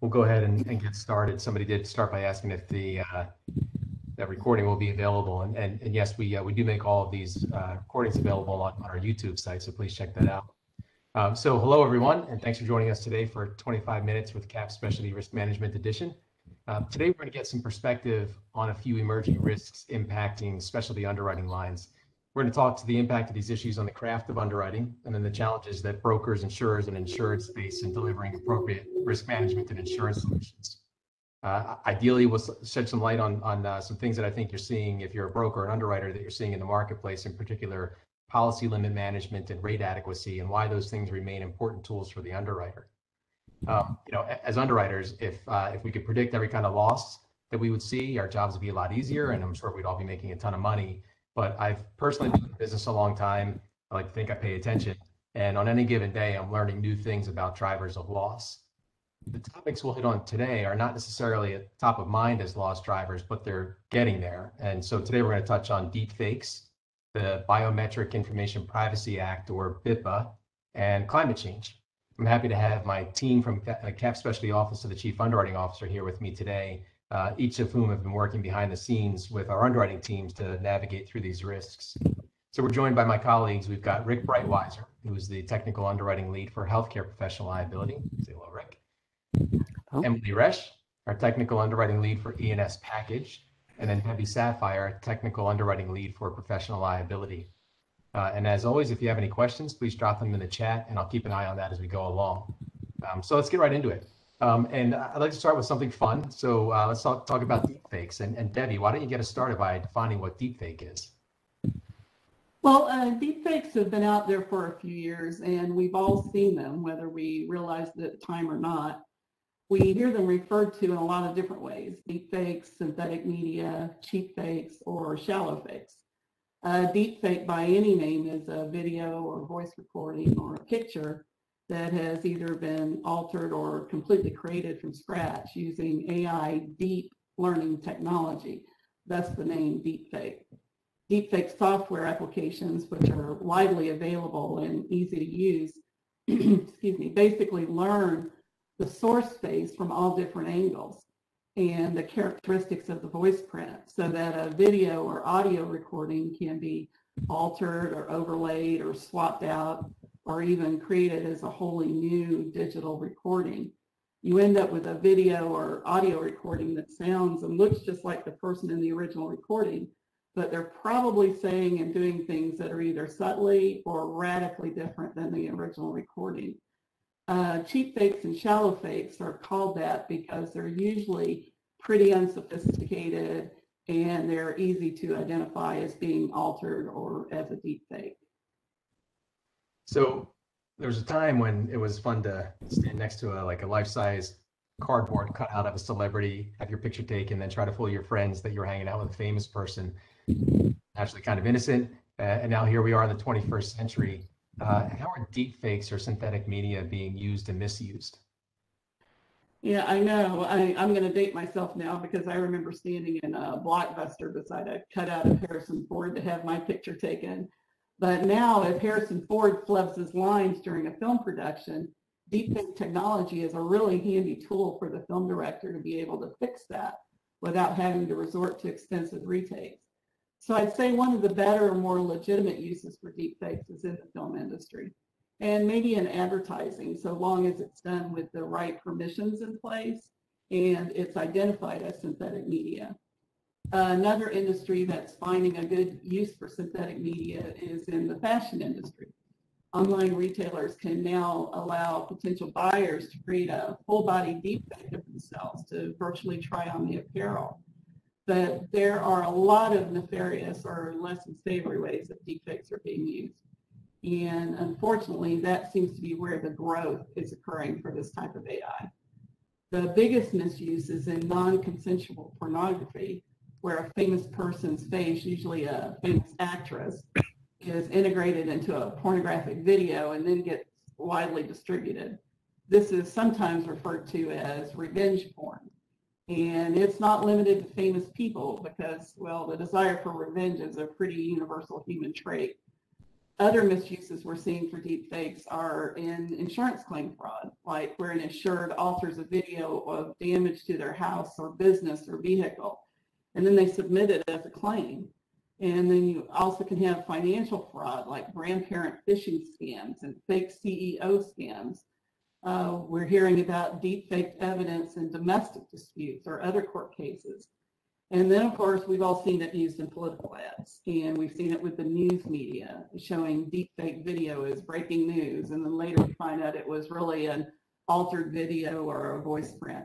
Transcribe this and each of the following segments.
we'll go ahead and, and get started. Somebody did start by asking if the uh, that recording will be available, and and, and yes, we uh, we do make all of these uh, recordings available on, on our YouTube site, so please check that out. Um, so hello everyone, and thanks for joining us today for 25 minutes with CapSpecialty Risk Management Edition. Um, today we're going to get some perspective on a few emerging risks impacting specialty underwriting lines. We're going to talk to the impact of these issues on the craft of underwriting and then the challenges that brokers, insurers, and insureds face in delivering appropriate risk management and insurance solutions. Uh, ideally, we'll shed some light on, on uh, some things that I think you're seeing if you're a broker or an underwriter that you're seeing in the marketplace, in particular policy limit management and rate adequacy, and why those things remain important tools for the underwriter. Um, you know, as underwriters, if uh, if we could predict every kind of loss that we would see, our jobs would be a lot easier, and I'm sure we'd all be making a ton of money but I've personally been in business a long time. I like to think I pay attention. And on any given day, I'm learning new things about drivers of loss. The topics we'll hit on today are not necessarily at top of mind as loss drivers, but they're getting there. And so today we're going to touch on deep fakes, the Biometric Information Privacy Act, or BIPA, and climate change. I'm happy to have my team from uh, CapSpecialty Office of the Chief Underwriting Officer here with me today uh, each of whom have been working behind the scenes with our underwriting teams to navigate through these risks. So we're joined by my colleagues. We've got Rick Breitweiser, who is the technical underwriting lead for healthcare professional liability. Say hello, Rick. Oh. Emily Resch, our technical underwriting lead for E&S package, and then Debbie Saphire, technical underwriting lead for professional liability. Uh, and as always, if you have any questions, please drop them in the chat, and I'll keep an eye on that as we go along. Um, so let's get right into it. Um, and I'd like to start with something fun. So uh, let's talk, talk about deepfakes. And, and Debbie, why don't you get us started by defining what deepfake is? Well, uh, deepfakes have been out there for a few years, and we've all seen them, whether we realize it at the time or not. We hear them referred to in a lot of different ways, deepfakes, synthetic media, cheap fakes, or shallow fakes. Uh, deepfake by any name is a video or voice recording or a picture that has either been altered or completely created from scratch using AI deep learning technology. That's the name deepfake. Deepfake software applications, which are widely available and easy to use, excuse me, basically learn the source space from all different angles and the characteristics of the voice print so that a video or audio recording can be altered or overlaid or swapped out or even created as a wholly new digital recording. You end up with a video or audio recording that sounds and looks just like the person in the original recording, but they're probably saying and doing things that are either subtly or radically different than the original recording. Uh, cheap fakes and shallow fakes are called that because they're usually pretty unsophisticated and they're easy to identify as being altered or as a deep fake. So there was a time when it was fun to stand next to a like a life-size cardboard cutout of a celebrity, have your picture taken, then try to fool your friends that you're hanging out with a famous person. Actually, kind of innocent. Uh, and now here we are in the 21st century. Uh, how are deep fakes or synthetic media being used and misused? Yeah, I know. I, I'm going to date myself now because I remember standing in a blockbuster beside a cutout of Harrison Ford to have my picture taken. But now if Harrison Ford flubs his lines during a film production, deepfake technology is a really handy tool for the film director to be able to fix that without having to resort to extensive retakes. So I'd say one of the better more legitimate uses for deepfakes is in the film industry and maybe in advertising, so long as it's done with the right permissions in place and it's identified as synthetic media. Another industry that's finding a good use for synthetic media is in the fashion industry. Online retailers can now allow potential buyers to create a full body deepfake of themselves to virtually try on the apparel. But there are a lot of nefarious or less than savory ways that deepfakes are being used. And unfortunately, that seems to be where the growth is occurring for this type of AI. The biggest misuse is in non-consensual pornography, where a famous person's face, usually a famous actress, is integrated into a pornographic video and then gets widely distributed. This is sometimes referred to as revenge porn. And it's not limited to famous people because, well, the desire for revenge is a pretty universal human trait. other misuses we're seeing for deep fakes are in insurance claim fraud, like where an insured alters a video of damage to their house or business or vehicle, and then they submit it as a claim. And then you also can have financial fraud like grandparent phishing scams and fake CEO scams. Uh, we're hearing about deep fake evidence in domestic disputes or other court cases. And then, of course, we've all seen it used in political ads, and we've seen it with the news media showing deep fake video as breaking news, and then later we find out it was really an altered video or a voice print.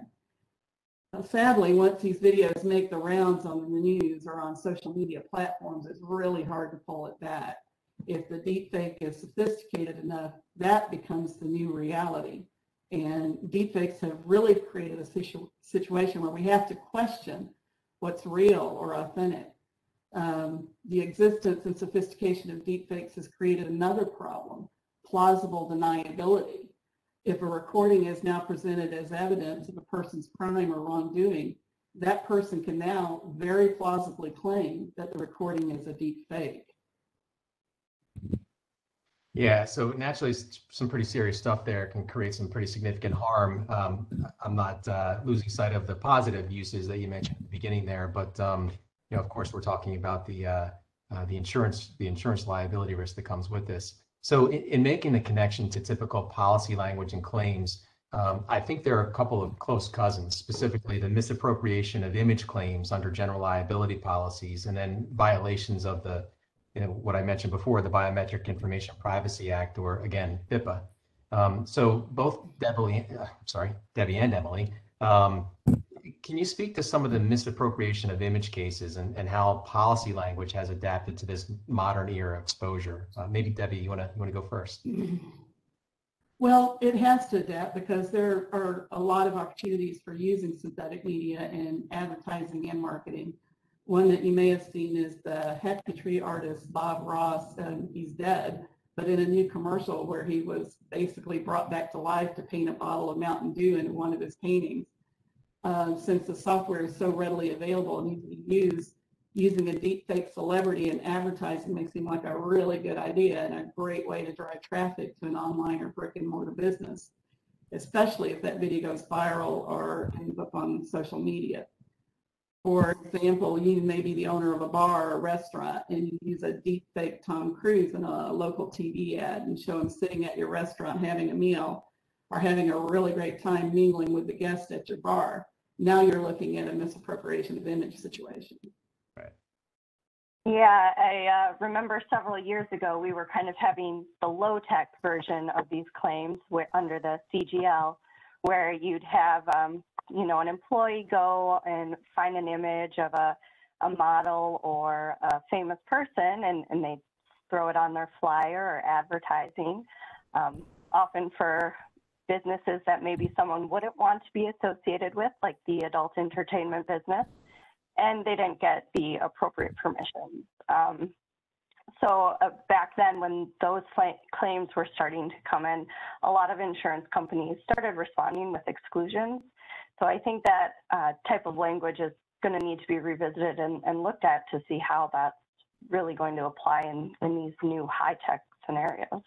Sadly, once these videos make the rounds on the news or on social media platforms, it's really hard to pull it back. If the deepfake is sophisticated enough, that becomes the new reality. And deepfakes have really created a situ situation where we have to question what's real or authentic. Um, the existence and sophistication of deepfakes has created another problem, plausible deniability if a recording is now presented as evidence of a person's crime or wrongdoing, that person can now very plausibly claim that the recording is a deep fake. Yeah, so naturally, some pretty serious stuff there can create some pretty significant harm. Um, I'm not uh, losing sight of the positive uses that you mentioned at the beginning there, but um, you know, of course, we're talking about the uh, uh, the insurance the insurance liability risk that comes with this. So in, in, making the connection to typical policy language and claims, um, I think there are a couple of close cousins, specifically the misappropriation of image claims under general liability policies, and then violations of the, you know, what I mentioned before, the Biometric Information Privacy Act, or again, BIPA. Um, so both Debbie, uh, sorry, Debbie and Emily, um, can you speak to some of the misappropriation of image cases and, and how policy language has adapted to this modern era exposure? Uh, maybe Debbie, you want to you want to go first? Well, it has to adapt because there are a lot of opportunities for using synthetic media in advertising and marketing. One that you may have seen is the Tree artist Bob Ross. Um, he's dead, but in a new commercial where he was basically brought back to life to paint a bottle of Mountain Dew in one of his paintings uh, since the software is so readily available and easy to use, using a deepfake celebrity in advertising may seem like a really good idea and a great way to drive traffic to an online or brick and mortar business, especially if that video goes viral or ends up on social media. For example, you may be the owner of a bar or restaurant and you use a deepfake Tom Cruise in a local TV ad and show him sitting at your restaurant having a meal or having a really great time mingling with the guests at your bar now you're looking at a misappropriation of image situation. Right. Yeah, I uh, remember several years ago we were kind of having the low-tech version of these claims where, under the CGL, where you'd have, um, you know, an employee go and find an image of a, a model or a famous person, and, and they throw it on their flyer or advertising, um, often for businesses that maybe someone wouldn't want to be associated with, like the adult entertainment business, and they didn't get the appropriate permissions. Um, so uh, back then, when those claims were starting to come in, a lot of insurance companies started responding with exclusions. So I think that uh, type of language is going to need to be revisited and, and, looked at to see how that's really going to apply in, in these new high-tech scenarios.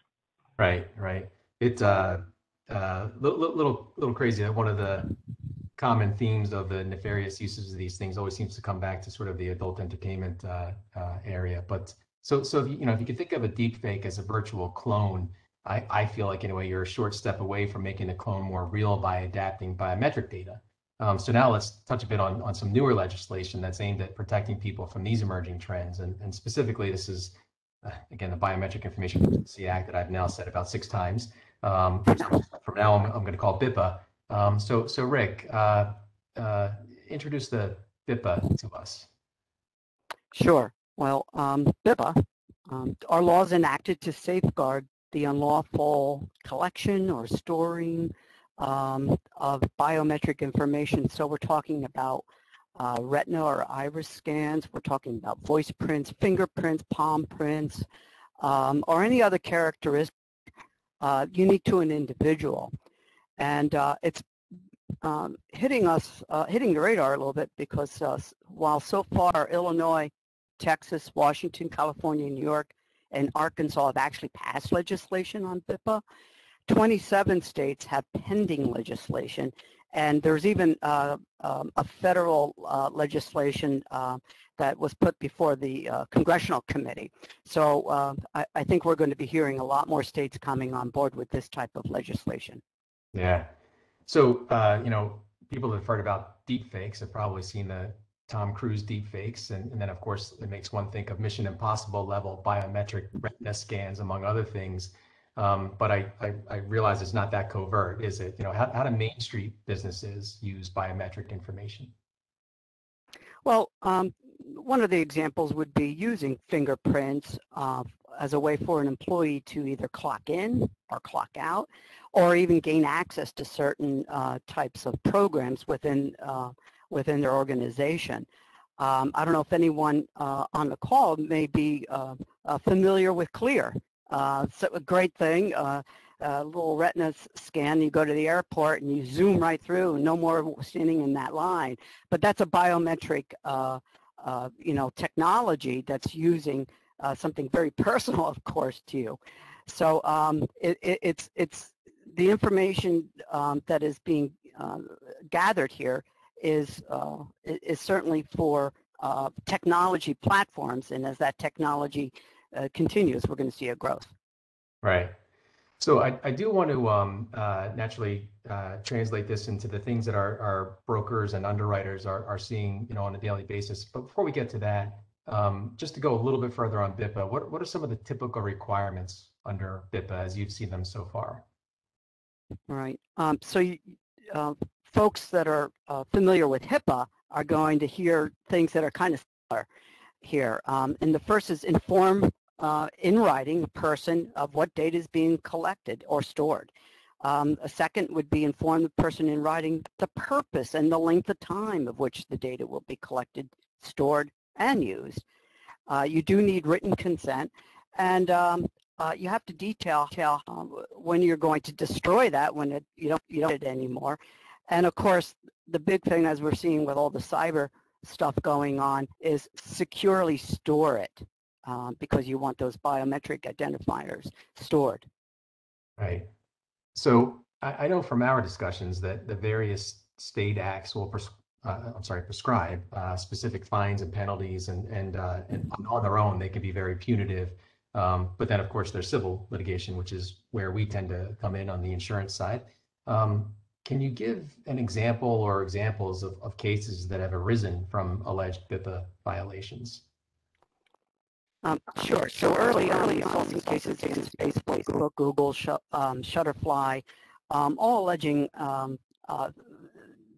Right, right. It uh, uh, little, little, little crazy that one of the common themes of the nefarious uses of these things always seems to come back to sort of the adult entertainment uh, uh, area. But so, so you know, if you can think of a deep fake as a virtual clone, I, I feel like anyway, you're a short step away from making the clone more real by adapting biometric data. Um, so now let's touch a bit on, on some newer legislation that's aimed at protecting people from these emerging trends. And, and specifically, this is, uh, again, the Biometric Information Act that I've now said about six times um, from now I'm, I'm going to call BIPA. Um, so, so Rick, uh, uh, introduce the BIPA to us. Sure. Well, um, BIPA, um, our laws enacted to safeguard the unlawful collection or storing um, of biometric information. So we're talking about uh, retina or iris scans. We're talking about voice prints, fingerprints, palm prints, um, or any other characteristic uh, unique to an individual. And uh, it's um, hitting us, uh, hitting the radar a little bit because uh, while so far Illinois, Texas, Washington, California, New York, and Arkansas have actually passed legislation on BIPA. 27 states have pending legislation, and there's even uh, um, a federal uh, legislation uh, that was put before the uh, congressional committee. So uh, I, I think we're going to be hearing a lot more states coming on board with this type of legislation. Yeah. So, uh, you know, people that have heard about deep fakes have probably seen the Tom Cruise deep fakes. And, and then, of course, it makes one think of Mission Impossible level biometric retina scans, among other things. Um, but I, I, I realize it's not that covert, is it? You know, how, how do Main Street businesses use biometric information? Well, um, one of the examples would be using fingerprints uh, as a way for an employee to either clock in or clock out, or even gain access to certain uh, types of programs within uh, within their organization. Um, I don't know if anyone uh, on the call may be uh, uh, familiar with Clear. It's a great thing. a little retina scan, you go to the airport and you zoom right through, no more standing in that line. But that's a biometric uh, you know, technology that's using uh, something very personal, of course, to you. So um, it, it, it's it's the information um, that is being uh, gathered here is uh, is certainly for uh, technology platforms, and as that technology uh, continues, we're going to see a growth. Right. So I, I do want to um, uh, naturally uh, translate this into the things that our, our brokers and underwriters are, are seeing, you know, on a daily basis. But before we get to that, um, just to go a little bit further on BIPA, what, what are some of the typical requirements under BIPA as you've seen them so far? Right. Um, so you, uh, folks that are uh, familiar with HIPAA are going to hear things that are kind of similar here. Um, and the first is inform uh, in writing a person of what data is being collected or stored. Um, a second would be inform the person in writing the purpose and the length of time of which the data will be collected, stored, and used. Uh, you do need written consent, and um, uh, you have to detail, detail um, when you're going to destroy that when it, you don't you don't need it anymore. And of course, the big thing as we're seeing with all the cyber stuff going on is securely store it um, because you want those biometric identifiers stored. Right. So I, I know from our discussions that the various state acts will, pres- uh, I'm sorry, prescribe uh, specific fines and penalties, and and, uh, and on their own they can be very punitive. Um, but then, of course, there's civil litigation, which is where we tend to come in on the insurance side. Um, can you give an example or examples of, of cases that have arisen from alleged BIPA violations? Um, sure. So early on, we saw some cases in Facebook, Google, Sh um, Shutterfly, um, all alleging um, uh,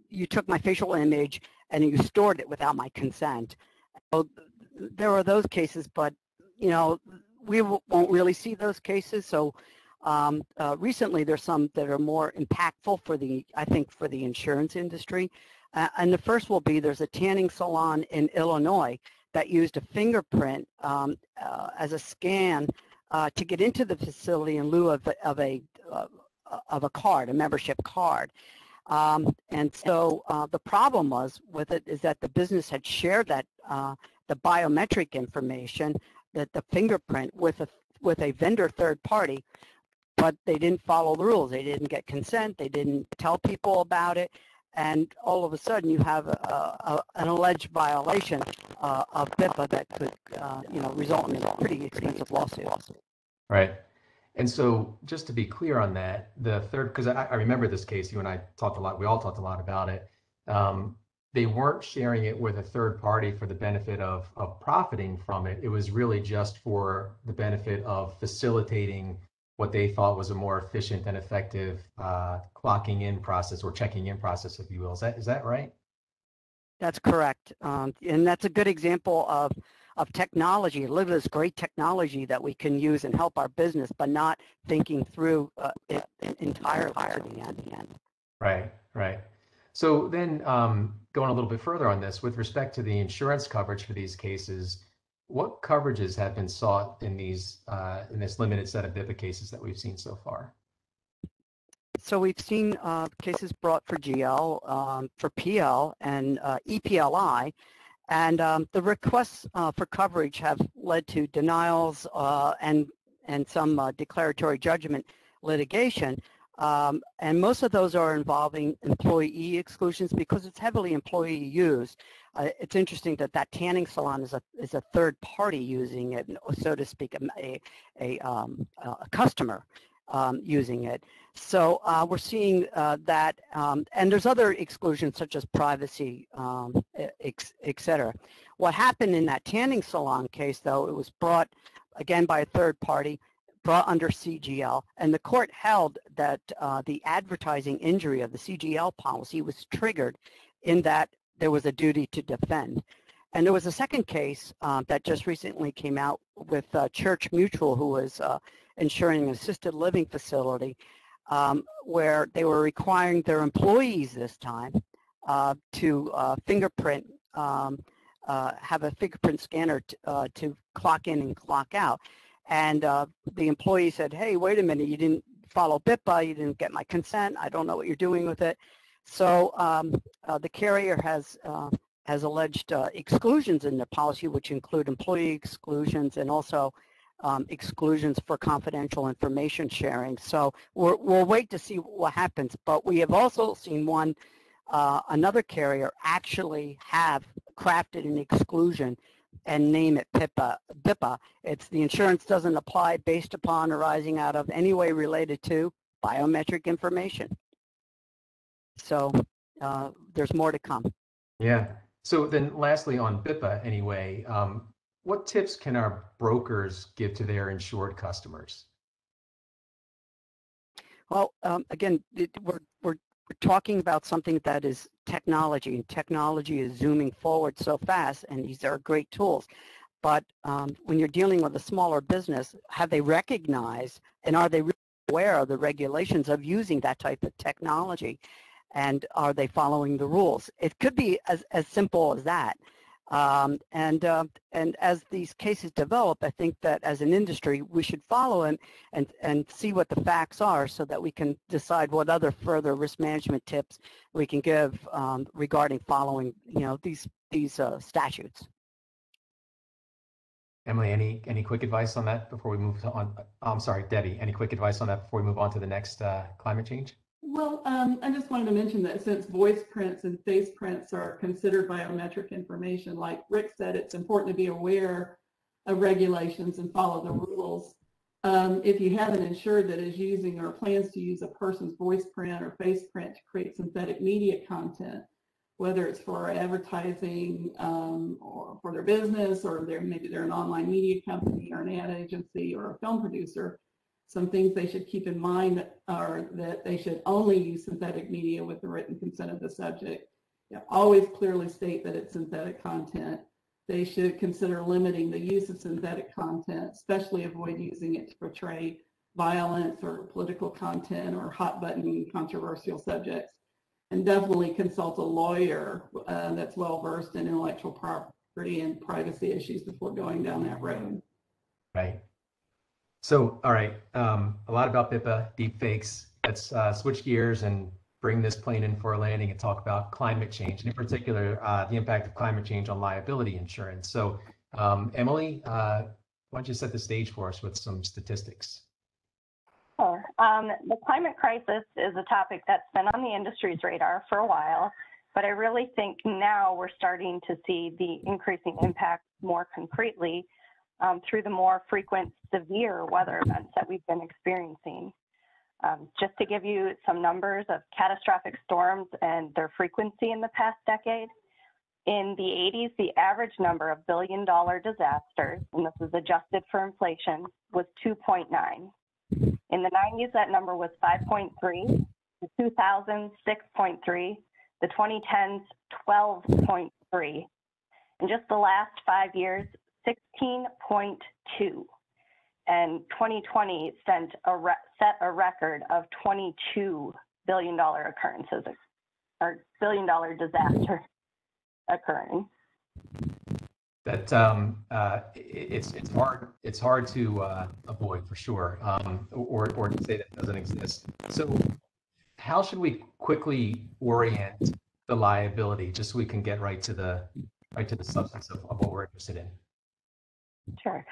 you took my facial image and you stored it without my consent. So there are those cases, but you know we won't really see those cases. So um, uh, recently, there's some that are more impactful for the I think for the insurance industry. Uh, and the first will be there's a tanning salon in Illinois that used a fingerprint um, uh, as a scan uh, to get into the facility in lieu of, of a uh, of a card, a membership card. Um, and so uh, the problem was with it is that the business had shared that uh, the biometric information, that the fingerprint with a with a vendor third party, but they didn't follow the rules. They didn't get consent. They didn't tell people about it and all of a sudden you have a, a, an alleged violation uh, of BIPA that could, uh, you know, result in a pretty expensive lawsuit. Right. And so just to be clear on that, the third, because I, I, remember this case, you and I talked a lot, we all talked a lot about it. Um, they weren't sharing it with a third party for the benefit of, of profiting from it. It was really just for the benefit of facilitating what they thought was a more efficient and effective uh, clocking in process or checking in process, if you will. Is that is that right? That's correct, um, and that's a good example of of technology. At this great technology that we can use and help our business, but not thinking through uh, it entirely to the end. Right, right. So then, um, going a little bit further on this, with respect to the insurance coverage for these cases, what coverages have been sought in these uh, in this limited set of BIPA cases that we've seen so far? So we've seen uh, cases brought for GL, um, for PL, and uh, EPLI, And um, the requests uh, for coverage have led to denials uh, and, and some uh, declaratory judgment litigation. Um, and most of those are involving employee exclusions because it's heavily employee used. Uh, it's interesting that that tanning salon is a is a third party using it, so to speak, a a, um, a customer um, using it. So uh, we're seeing uh, that, um, and there's other exclusions such as privacy, um, et, et cetera. What happened in that tanning salon case, though, it was brought again by a third party brought under CGL, and the court held that uh, the advertising injury of the CGL policy was triggered in that there was a duty to defend. And there was a second case uh, that just recently came out with uh, Church Mutual, who was uh, insuring an assisted living facility, um, where they were requiring their employees this time uh, to uh, fingerprint, um, have a fingerprint scanner to clock in and clock out. And uh, the employee said, hey, wait a minute, you didn't follow BIPA, you didn't get my consent, I don't know what you're doing with it. So um, uh, the carrier has uh, has alleged uh, exclusions in the policy, which include employee exclusions and also um, exclusions for confidential information sharing. So we will wait to see what happens. But we have also seen one, uh, another carrier actually have crafted an exclusion and name it PIPA, BIPA. It's the insurance doesn't apply based upon arising out of any way related to biometric information. So uh, there's more to come. Yeah. So then lastly on BIPA anyway, um, what tips can our brokers give to their insured customers? Well, um, again, it, we're, we're we're talking about something that is technology, and technology is zooming forward so fast, and these are great tools. But um, when you're dealing with a smaller business, have they recognized and are they aware of the regulations of using that type of technology? And are they following the rules? It could be as, as simple as that. Um, and uh, and as these cases develop, I think that as an industry, we should follow and and and see what the facts are, so that we can decide what other further risk management tips we can give um, regarding following, you know, these these uh, statutes. Emily, any any quick advice on that before we move on? I'm sorry, Debbie. Any quick advice on that before we move on to the next uh, climate change? Well, um, I just wanted to mention that since voice prints and face prints are considered biometric information, like Rick said, it's important to be aware of regulations and follow the rules. Um, if you have an insured that is using or plans to use a person's voice print or face print to create synthetic media content, whether it's for advertising um, or for their business or they're, maybe they're an online media company or an ad agency or a film producer, some things they should keep in mind are that they should only use synthetic media with the written consent of the subject. They always clearly state that it's synthetic content. They should consider limiting the use of synthetic content, especially avoid using it to portray violence or political content or hot button controversial subjects. And definitely consult a lawyer uh, that's well versed in intellectual property and privacy issues before going down that road. Right. So, all right, um, a lot about BIPA, deep fakes. Let's uh, switch gears and bring this plane in for a landing and talk about climate change, and in particular, uh, the impact of climate change on liability insurance. So, um, Emily, uh, why don't you set the stage for us with some statistics? Sure. Um, the climate crisis is a topic that's been on the industry's radar for a while, but I really think now we're starting to see the increasing impact more concretely um, through the more frequent severe weather events that we've been experiencing. Um, just to give you some numbers of catastrophic storms and their frequency in the past decade, in the 80s, the average number of billion dollar disasters, and this is adjusted for inflation, was 2.9. In the 90s, that number was 5.3. The 2000s, 6.3. The 2010s, 12.3. In just the last five years, 16.2 and 2020 sent a re- set a record of 22 billion dollar occurrences or billion dollar disaster occurring. That um, uh, it's it's hard it's hard to uh, avoid for sure, um, or or to say that doesn't exist. So, how should we quickly orient the liability just so we can get right to the right to the substance of, of what we're interested in. Sure.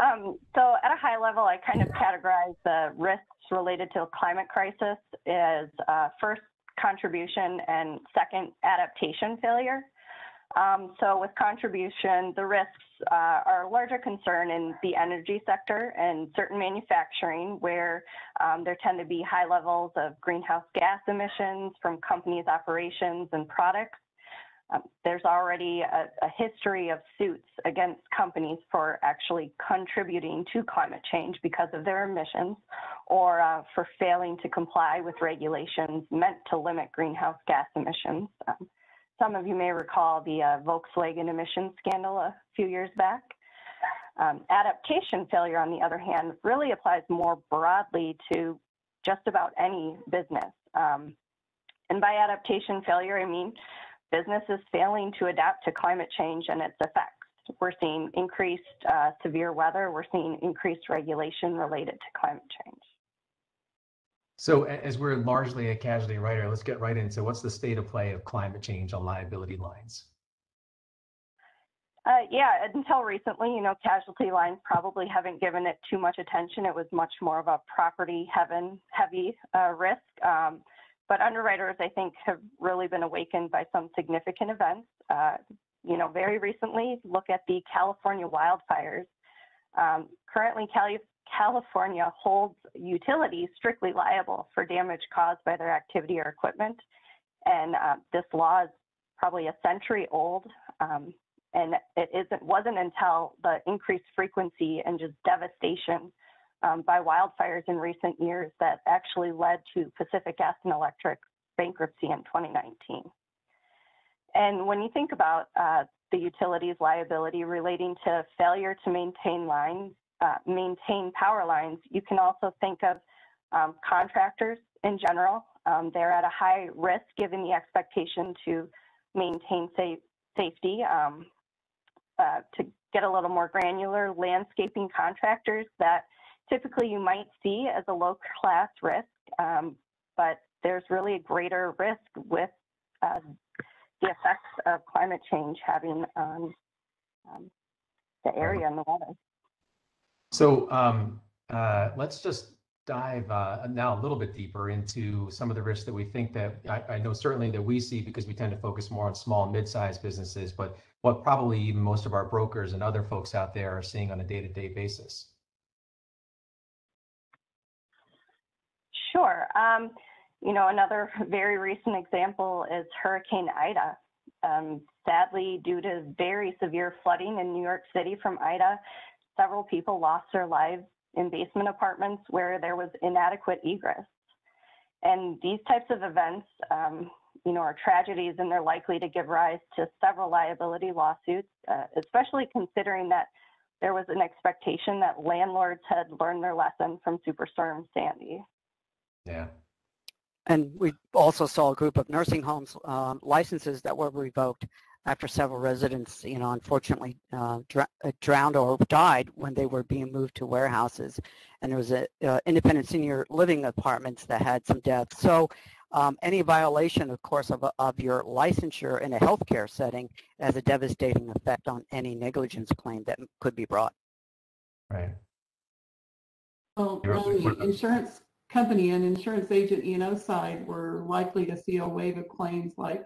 Um, so at a high level, I kind of categorize the risks related to a climate crisis as uh, first contribution and second adaptation failure. Um, so with contribution, the risks uh, are a larger concern in the energy sector and certain manufacturing where um, there tend to be high levels of greenhouse gas emissions from companies' operations and products. Um, there's already a, a, history of suits against companies for actually contributing to climate change because of their emissions or uh, for failing to comply with regulations meant to limit greenhouse gas emissions. Um, some of you may recall the uh, Volkswagen emissions scandal a few years back. Um, adaptation failure, on the other hand, really applies more broadly to just about any business. Um, and by adaptation failure, I mean businesses failing to adapt to climate change and its effects. We're seeing increased uh, severe weather, we're seeing increased regulation related to climate change. So as we're largely a casualty writer, let's get right into what's the state of play of climate change on liability lines? Uh, yeah, until recently, you know, casualty lines probably haven't given it too much attention. It was much more of a property heaven heavy uh, risk. Um, but underwriters, I think, have really been awakened by some significant events. Uh, you know, very recently, look at the California wildfires. Um, currently, Cali California holds utilities strictly liable for damage caused by their activity or equipment. And uh, this law is probably a century old. Um, and it isn't, wasn't until the increased frequency and just devastation um, by wildfires in recent years that actually led to Pacific Gas and Electric bankruptcy in 2019. And when you think about uh, the utilities liability relating to failure to maintain lines, uh, maintain power lines, you can also think of um, contractors in general. Um, they're at a high risk given the expectation to maintain safe, safety. Um, uh, to get a little more granular, landscaping contractors that typically you might see as a low class risk, um, but there's really a greater risk with uh, the effects of climate change having on um, the area and the weather. So um, uh, let's just dive uh, now a little bit deeper into some of the risks that we think that I, I, know certainly that we see because we tend to focus more on small and mid-sized businesses, but what probably even most of our brokers and other folks out there are seeing on a day-to-day basis. Sure. Um, you know, another very recent example is Hurricane Ida. Um, sadly, due to very severe flooding in New York City from Ida, several people lost their lives in basement apartments where there was inadequate egress. And these types of events, um, you know, are tragedies and they're likely to give rise to several liability lawsuits, uh, especially considering that there was an expectation that landlords had learned their lesson from Superstorm Sandy. Yeah. And we also saw a group of nursing homes um, licenses that were revoked after several residents, you know, unfortunately uh, dr uh, drowned or died when they were being moved to warehouses. And there was a uh, independent senior living apartments that had some deaths. So um, any violation, of course, of, of your licensure in a healthcare setting has a devastating effect on any negligence claim that could be brought. Right. Well, on the insurance company and insurance agent E&O side, we're likely to see a wave of claims like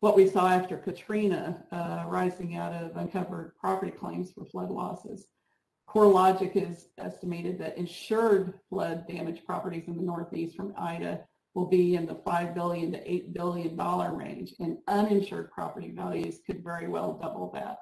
what we saw after Katrina uh, rising out of uncovered property claims for flood losses. CoreLogic has estimated that insured flood damaged properties in the Northeast from Ida will be in the 5 billion to $8 billion range, and uninsured property values could very well double that.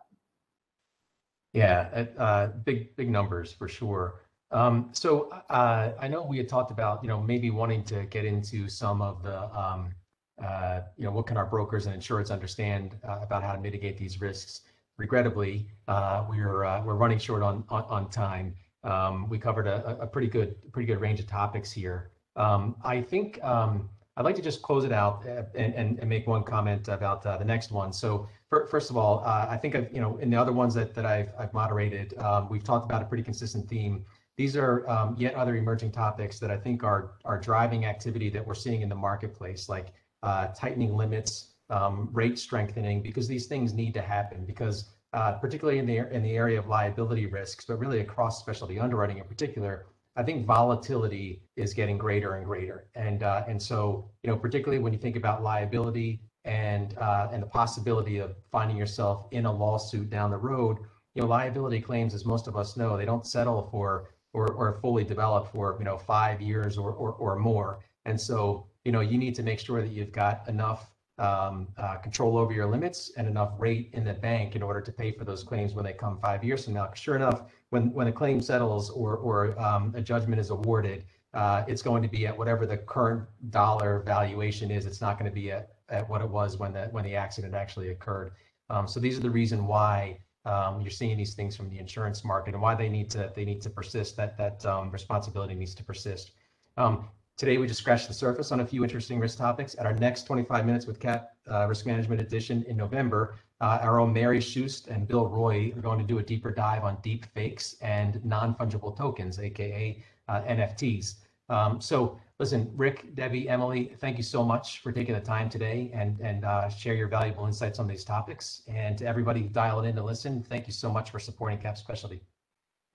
Yeah, uh, big, big numbers for sure. Um, so uh, I know we had talked about, you know, maybe wanting to get into some of the um, uh, you know, what can our brokers and insurers understand uh, about how to mitigate these risks? Regrettably, we're we're running short on time. Um, we covered a, pretty good pretty good range of topics here. I think I'd like to just close it out and, make one comment about the next one. So first of all, I think I've, you know in the other ones that I've moderated, we've talked about a pretty consistent theme. These are um, yet other emerging topics that I think are are driving activity that we're seeing in the marketplace, like uh, tightening limits, um, rate strengthening because these things need to happen because uh, particularly in the in the area of liability risks, but really across specialty underwriting in particular, I think volatility is getting greater and greater. And uh, and so you know particularly when you think about liability and uh, and the possibility of finding yourself in a lawsuit down the road, you know liability claims, as most of us know, they don't settle for or, or fully developed for you know five years or, or or more. And so you know you need to make sure that you've got enough um, uh, control over your limits and enough rate in the bank in order to pay for those claims when they come five years from now. Sure enough, when when a claim settles or or um, a judgment is awarded, uh, it's going to be at whatever the current dollar valuation is. It's not going to be at, at what it was when the when the accident actually occurred. Um, so these are the reason why um, you're seeing these things from the insurance market and why they need to they need to persist. That that um, responsibility needs to persist. Um, Today, we just scratched the surface on a few interesting risk topics. At our next 25 Minutes with Cap uh, Risk Management Edition in November, uh, our own Mary Schust and Bill Roy are going to do a deeper dive on deep fakes and non-fungible tokens, aka uh, NFTs. Um, so listen, Rick, Debbie, Emily, thank you so much for taking the time today and, and uh, share your valuable insights on these topics. And to everybody dialing in to listen, thank you so much for supporting CapSpecialty.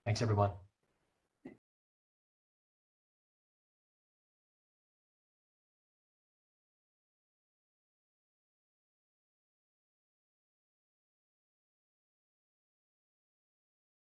Thanks, everyone.